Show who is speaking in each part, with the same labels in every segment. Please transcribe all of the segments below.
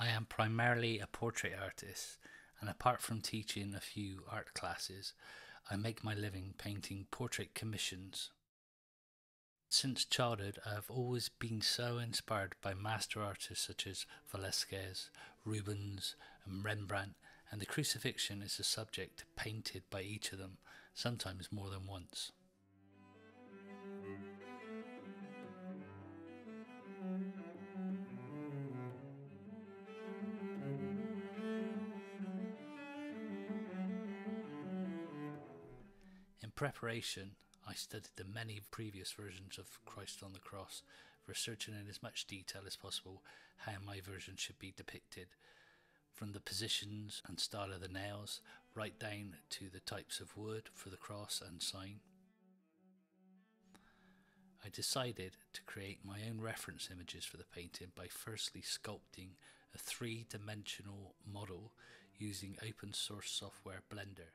Speaker 1: I am primarily a portrait artist, and apart from teaching a few art classes, I make my living painting portrait commissions. Since childhood, I have always been so inspired by master artists such as Velasquez, Rubens, and Rembrandt, and the crucifixion is a subject painted by each of them, sometimes more than once. Preparation, I studied the many previous versions of Christ on the Cross, researching in as much detail as possible how my version should be depicted, from the positions and style of the nails, right down to the types of wood for the cross and sign. I decided to create my own reference images for the painting by firstly sculpting a three dimensional model using open source software Blender.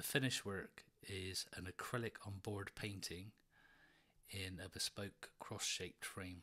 Speaker 1: The finished work is an acrylic on board painting in a bespoke cross shaped frame.